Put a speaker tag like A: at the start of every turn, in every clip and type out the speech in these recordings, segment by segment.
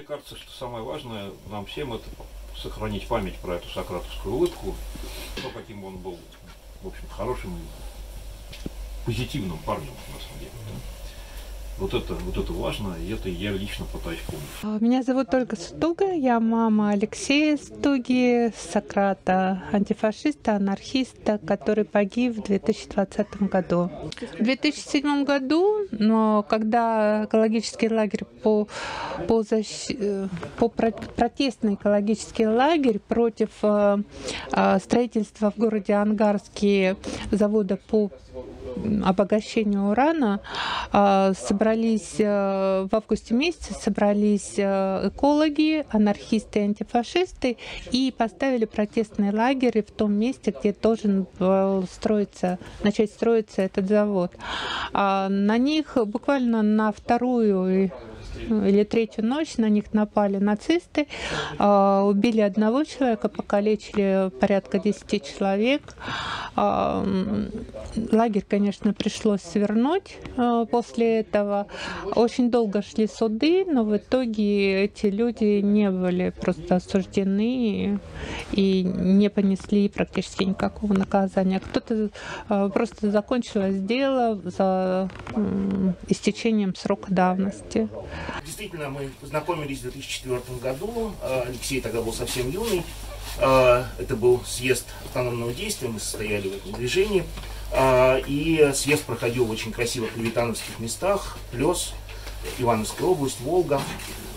A: Мне кажется, что самое важное нам всем это сохранить память про эту сократовскую улыбку, то, каким он был, в общем, хорошим позитивным парнем, на самом деле. Вот это, вот это важно, и это я лично пытаюсь помнить.
B: А, Меня зовут Ольга Стуга, я мама Алексея Стуги, Сократа, антифашиста, анархиста, который погиб в 2020 году. В 2007 году, но когда экологический лагерь по, по, защ- по про- протестный экологический лагерь против э, э, строительства в городе Ангарске завода по обогащению урана а, собрались э, в августе месяце собрались э, экологи, анархисты антифашисты и поставили протестные лагеря в том месте, где должен был строиться, начать строиться этот завод. А на них буквально на вторую или третью ночь на них напали нацисты, а, убили одного человека, покалечили порядка 10 человек. А, Лагерь, конечно, пришлось свернуть а, после этого. Очень долго шли суды, но в итоге эти люди не были просто осуждены и не понесли практически никакого наказания. Кто-то просто закончилось дело за истечением срока давности.
C: Действительно, мы познакомились в 2004 году. Э, Алексей тогда был совсем юный. Э, Это был съезд автономного действия, мы состояли в этом движении. Э, И съезд проходил в очень красивых левитановских местах. Плес, Ивановская область, Волга.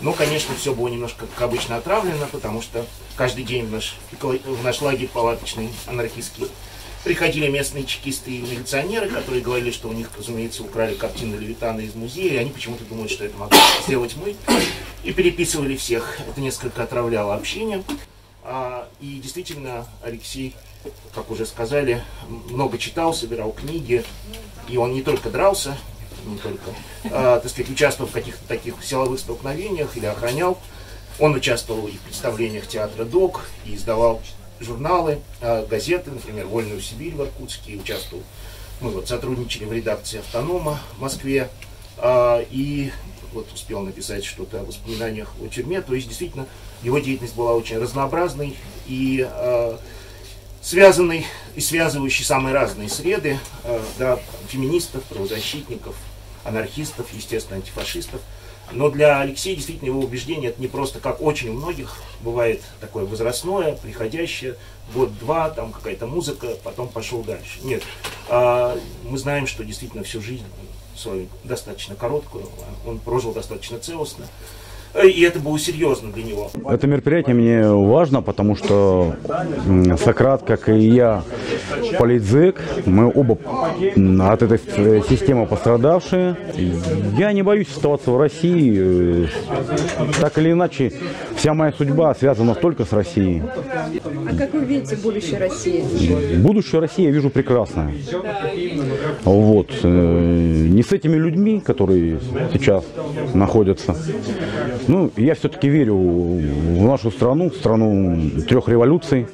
C: Но, конечно, все было немножко, как обычно, отравлено, потому что каждый день в наш, в наш лагерь палаточный анархистский приходили местные чекисты и милиционеры, которые говорили, что у них, разумеется, украли картины Левитана из музея, и они почему-то думают, что это могли сделать мы, и переписывали всех. Это несколько отравляло общение. А, и действительно, Алексей, как уже сказали, много читал, собирал книги, и он не только дрался, не только, а, так сказать, участвовал в каких-то таких силовых столкновениях или охранял. Он участвовал и в представлениях театра ДОК, и издавал журналы, а, газеты, например, «Вольную Сибирь» в Иркутске, участвовал. Мы вот сотрудничали в редакции «Автонома» в Москве, а, и вот успел написать что-то о воспоминаниях о тюрьме. То есть, действительно, его деятельность была очень разнообразной и а, связанной и связывающей самые разные среды, э, да, феминистов, правозащитников, анархистов, естественно, антифашистов. Но для Алексея действительно его убеждение это не просто, как очень у многих бывает такое возрастное, приходящее, год-два, там какая-то музыка, потом пошел дальше. Нет, А, мы знаем, что действительно всю жизнь свою достаточно короткую, он прожил достаточно целостно. Э, И это было серьезно для него.
D: Это мероприятие мне важно, потому что Сократ, как и я, политзек, мы оба от этой с- системы пострадавшие. Я не боюсь оставаться в России. э, Так или иначе, вся моя судьба связана только с Россией.
E: А как вы видите будущее России?
D: Будущее России я вижу прекрасное. Вот. э, Не с этими людьми, которые сейчас находятся. Ну, я все-таки верю в нашу страну, в страну трех революций.